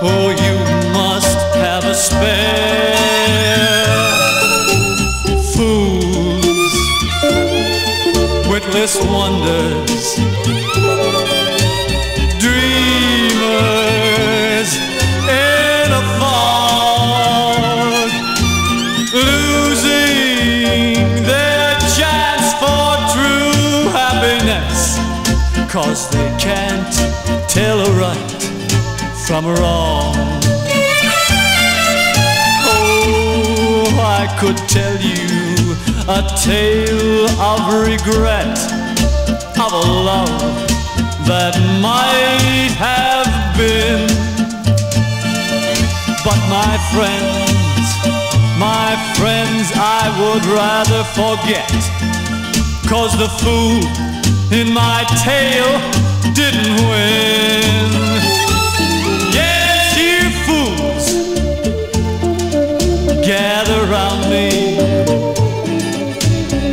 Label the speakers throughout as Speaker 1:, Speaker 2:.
Speaker 1: Oh, you must have a spare. Fools, witless wonders, dreamers in a fog, losing their chance for true happiness, cause they can't tell a right from wrong. Oh, I could tell you a tale of regret, of a love that might have been. But my friends, my friends, I would rather forget. Cause the fool in my tale didn't win. Gather me.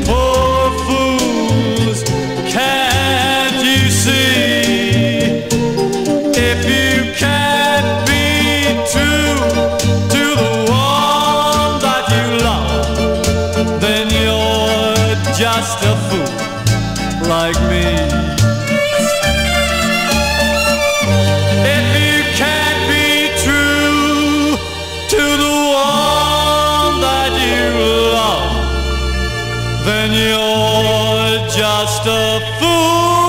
Speaker 1: Poor fools, can't you see? If you can't be true to the one that you love, then you're just a fool like me. then you're just a fool.